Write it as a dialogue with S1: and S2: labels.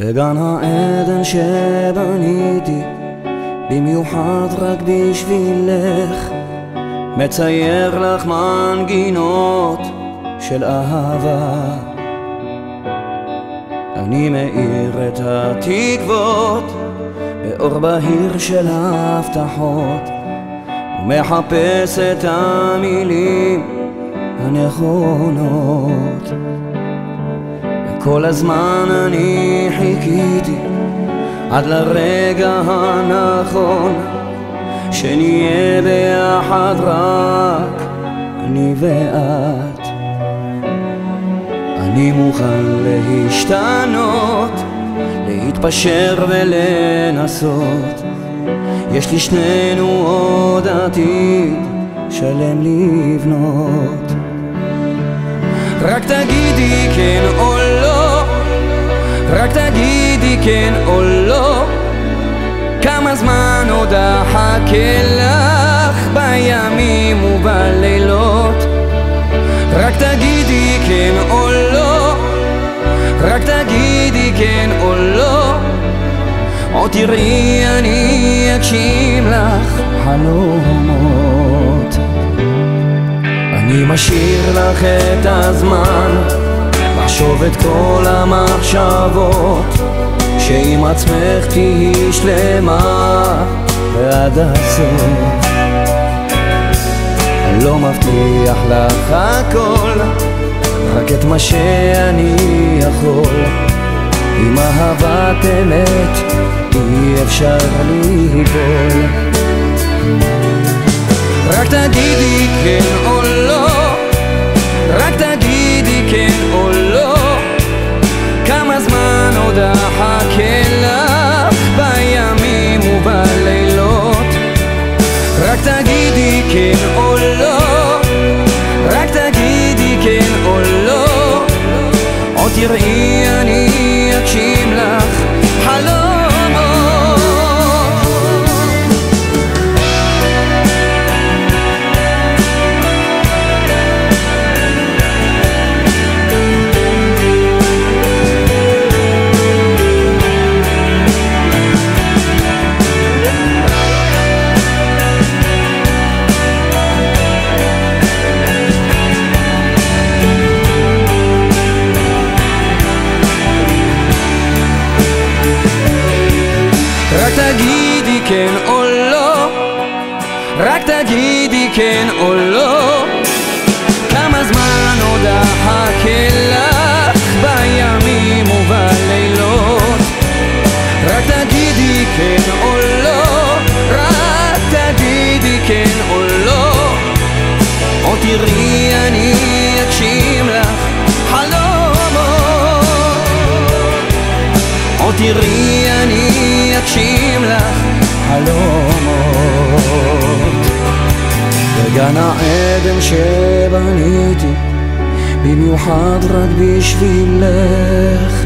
S1: בגן העדן שבניתי, במיוחד רק בשבילך, מצייר לך מנגינות של אהבה. אני מאיר את התקוות באור בהיר של ההבטחות, ומחפש את המילים הנכונות. כל הזמן אני חיכיתי עד לרגע הנכון שנהיה ביחד רק אני ואת. אני מוכן להשתנות, להתפשר ולנסות. יש לשנינו עוד עתיד שלם לבנות. רק תגידי כן או לא, רק תגידי כן או לא, כמה זמן עוד אחכה לך בימים ובלילות. רק תגידי כן או לא, רק תגידי כן או לא, עוד תראי אני אגשים לך חלומות. אני משאיר לך את הזמן לחשוב את כל המחשבות שעם עצמך תהיי שלמה ועד הסוף. אני לא מבטיח לך הכל רק את מה שאני יכול. עם אהבת אמת אי אפשר ליפול רק תגידי כן או לך בימים ובלילות. רק תגידי כן כן או לא, רק תגידי כן או לא, כמה זמן עוד אחכה לך בימים ובלילות. רק תגידי כן או לא, רק תגידי כן או לא, עוד תראי אני אגשים לך חלומות. עוד תראי אני אגשים לך חלומות בגן העדן שבניתי במיוחד רק בשבילך